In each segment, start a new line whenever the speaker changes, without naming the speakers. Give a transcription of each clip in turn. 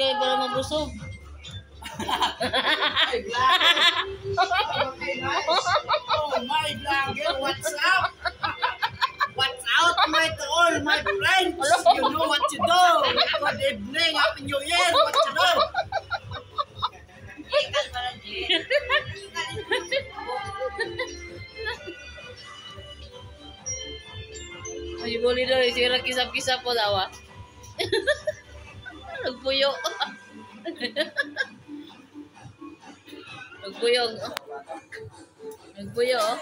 Kaon jud kay para mabusog.
Oh, my vlogger, what's up? What's out, my to all my friends? You know what to do. Good evening, happy new year. What to do?
Ay boli daw sira kisap-kisap po daw. ah. Nagpuyo. Nagpuyo. Nagpuyo. oh.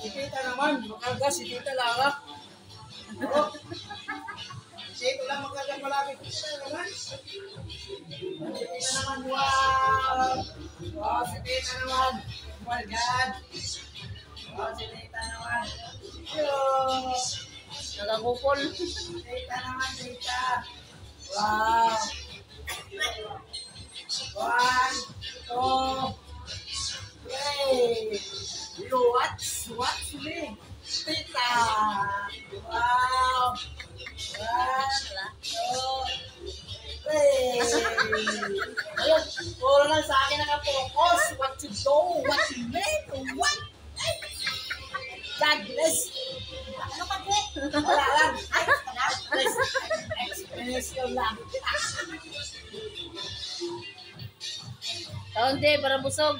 Si tita naman, makaga si tita lang ah. Oo. Si tita lang makaga palagi. Tita naman. Tita naman, wow. Wow, si tita naman. Oh my God. Hello.
Nagakupol.
Tita naman, tita. Wow. One, two, three. You watch, watch me. Tita. Wow. Ayun, puro lang sa akin nakapokus. What you do, what you make, what? God bless. Ano ka, Dre? Wala lang. Bless. Explanation lang.
Kaon di para busog.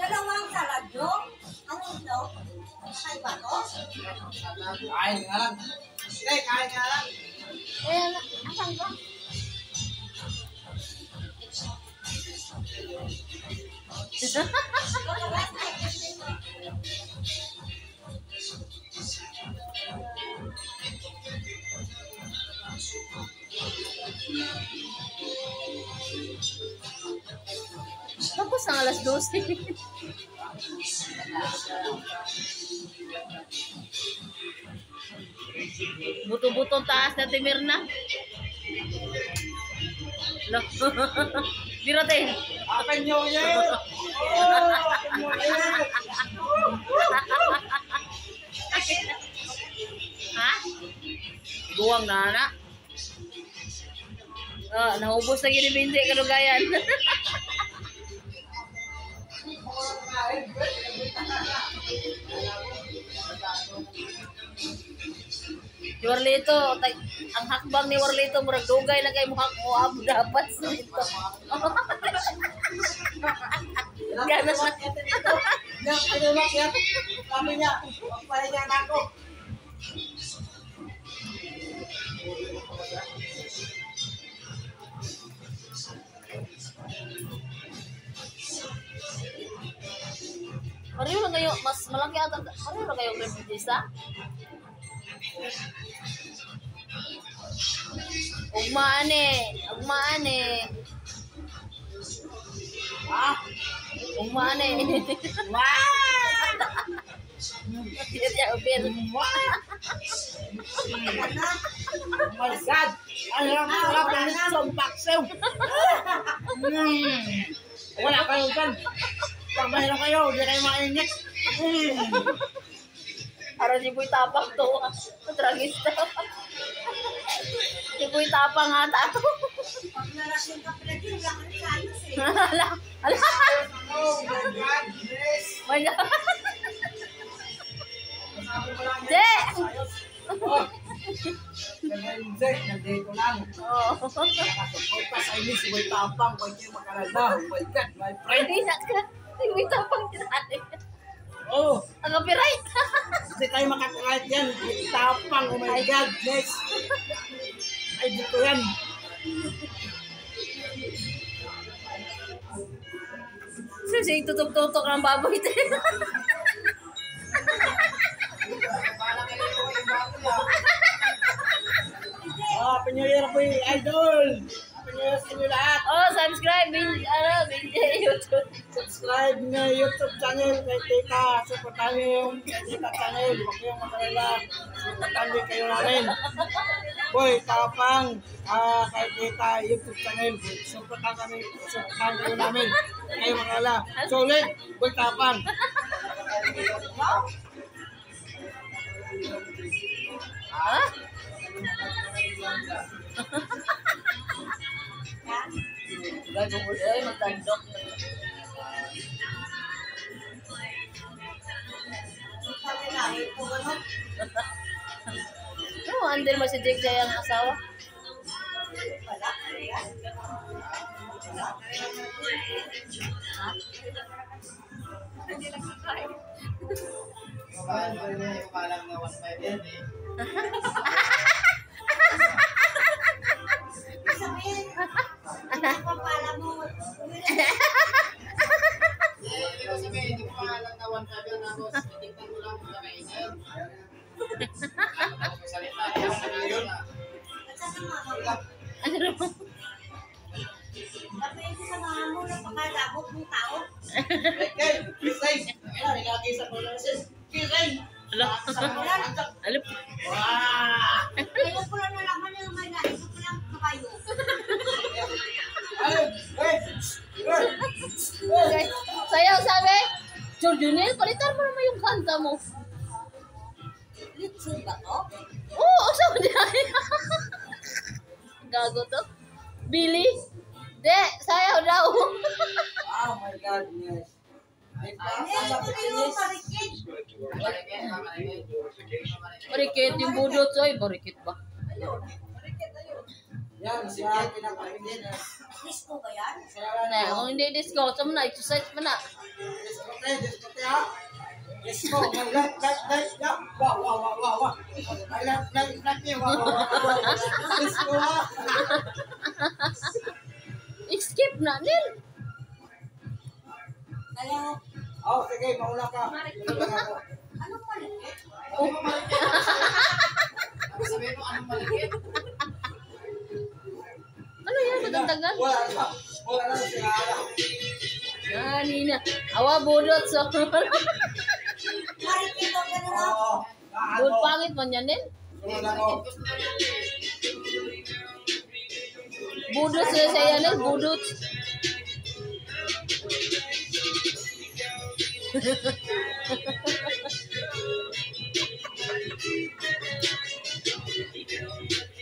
Dalawang salado? Ano ito? Ay ba to?
Kain nga lang. Sige, kain nga lang.
Eh, asan ko?
Tapos ang alas 12. Buto-butong taas na timir na.
New Year! Oh, Happy New Year!
Ha? Guwang na na. Ah, naubos na gini binti kalugayan. Si Warlito, tay- ang hakbang ni Warlito, murag dugay na kay muhak mo abo dapat sa ito. Ganas na.
Ano lang yan? Sabi niya, papahinga na ako.
Pareho lang kayo, mas malaki ata, pareho lang kayo Baptista? Ugmaan eh, ugmaan eh.
Ah,
Ugmaan eh.
wow!
Yan, Bill.
Wow! Oh my God! Ang sarap ng baksew! Mm. Wala kayo dyan! Lang kayo, hindi kayo mainit. Mm.
Para si Boy Tapang to. Tragista. si Boy Tapang ata to.
Pag narasyon ka pala din, wala ka rin ayos eh.
Ala, ala.
Oh yes.
My God.
Sabi ko lang
Je!
Oh. Hindi, nandito lang.
Oh.
Nakasupport pa sa si Boy Tapang. Huwag kayo makalala. Oh my God, my friend.
Hindi Boy Tapang tinali.
Oh,
Ang copyright.
hindi tayo makakahit yan. Tapang, oh my God, yes. Ay, dito yan.
Kasi tutok-tutok ng baboy ito.
Oh, Happy New Year po, Idol. Inyo lahat.
oh, subscribe. Bin, ano, bin, YouTube.
subscribe na YouTube channel kay Tita. Supportan niyo yung Tita channel. Huwag kayong makalala. Supportan niyo kayo namin. Boy, tapang ah, kay Tita YouTube channel. Supportan kami. Supportan kayo namin. Huwag kayong makalala. Solid. Boy, tapang.
Ha? Gago mo ay
ano,
Ano, under mo si Jake Jay ang asawa?
wala. Yan. Sabihin, napapala
Ano
sabihin ko sa mama mo, napakadabot ng tao.
Okay, Kisay.
Kanta mo.
Litsun ba to?
Oo, sabi niya. Gago to. Billy. De, sayaw daw.
Oh my God, yes.
Eh, na.
Barikit yung budot, oy. Barikit ba?
Yan, siya pinapakinggan.
Disco ba yan?
Na, kung hindi disco, sa na, exercise mo na.
Diskote, diskote ha. Disko, may like, like, like, yeah. Wow, wow, wow, wow, wow. Like, like, like, yeah. Wow, wow, wow, wow. Disko ha.
Skip na, Nil.
Kaya,
Oh, sige, mauna ka. Mauna ako.
anong parikit?
Ano yan, matatagal?
Wala na. Wala na si Ara.
Ah, Nina. Awa, budot, so.
Parikit o gano'n o?
Oo. Ah,
Bud
ano?
pangit man yan, Nil.
Wala ko.
Budot sila sa yan, Nil. Budot.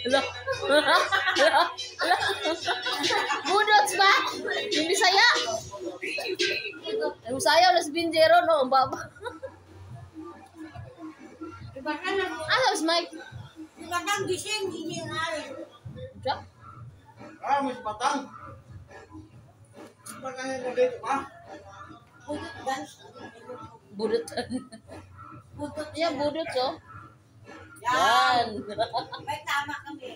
Hala. Hala. Hala. Budots ba? Yung Bisaya? Yung Bisaya, las Binjero, no? Ang baba.
Diba ka na?
Ah, tapos Mike.
Diba kang gising, hindi na rin.
Diyan?
Ah, may patang. Ba't kaya mo dito ka?
Budot dance.
Budot.
Budot
Yan, budot, oh.
Yan.
Yan.
May tama kami.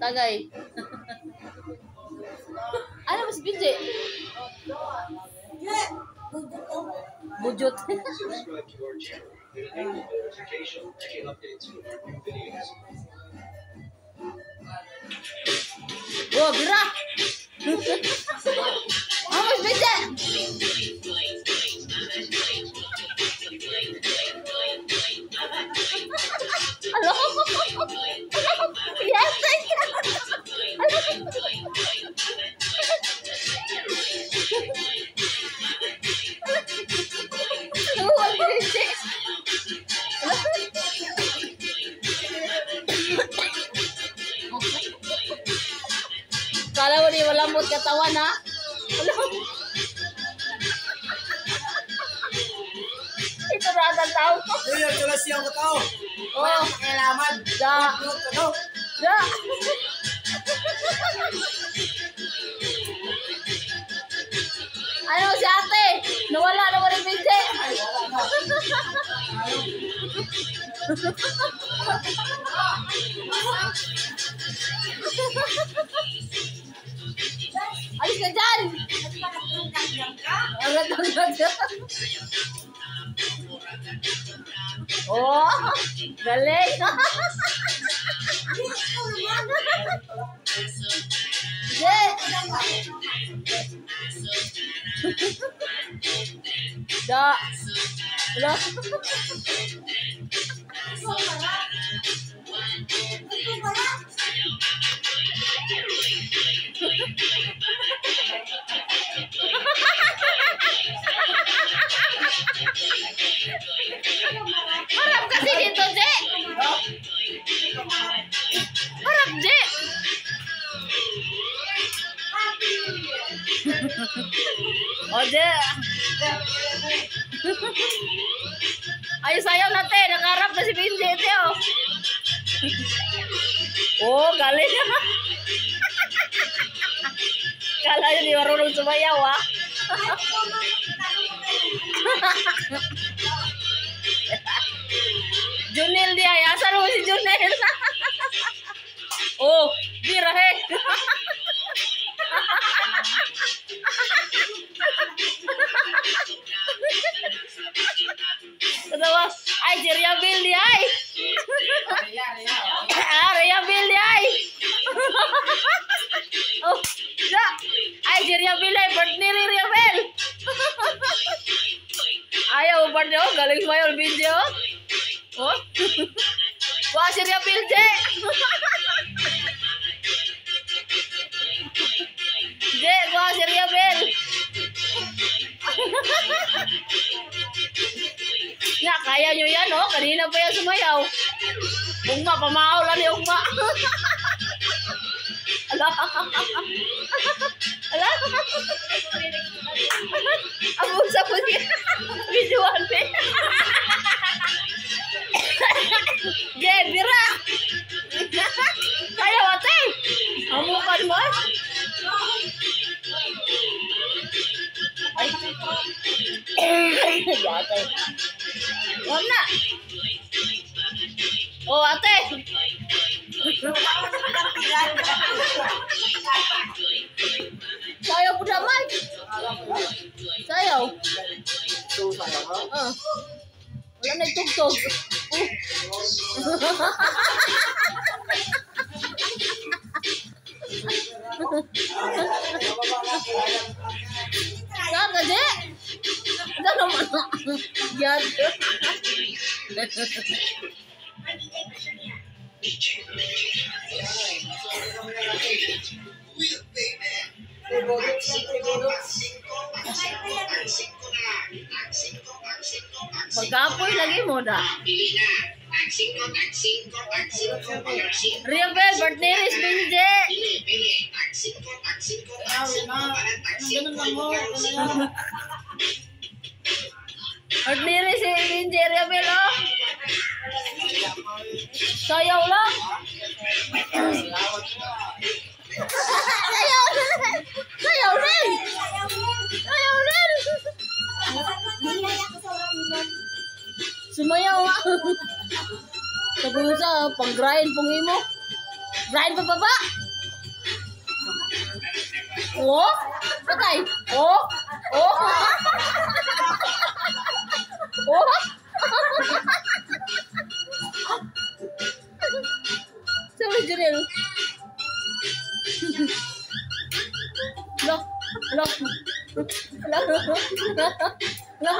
Tagay. ano mas Binje?
Yeah.
Videos.
oh, bira. ah, mas Binje. Hello? Da,
ano?
da. Ano si ate? Nawala na wala binte. Alis ka dyan! Ang ganda Oh, galing! Da! Wala. Harap kasi dito, Je! Harap, Je! O, Je! Ay, sayaw natin. Nakaharap na si Benji. Ito, oh. Oh, galing. Kala nyo di marunong sumayaw, ah. Junel di ay. Asan mo si Junel? oh, birahe. Katawa, ay, si Ria Bill di ay. ah, Ria Bill di ay. oh, da. Ay, si Ria Bill ay. Bird ni Ria Bill. Ayaw, bird oh. Galing sumayaw, video. Oh. Wah, si Ria Bill, Je. Je, wah, si Ria Bill. Nga, kaya nyo yan, oh. Kanina pa yan sumayaw. Ugma, pamahaw lang yung ugma. Ala. Wala na itugtog. Saan ka, Je? Saan naman? Yan. Magkapoy lagi mo da. Real Bell, Bartneris, Binje. Bartneris, si Binje, Real Bell, oh. Sayaw lang. Sayaw rin. Sayaw Sumayaw ah. Sa pusa, pang grind pong imo. Grind pa baba. Oh, patay. Oh, oh. Oh. Sama Junel. Loh, loh. Loh, loh, loh. Ya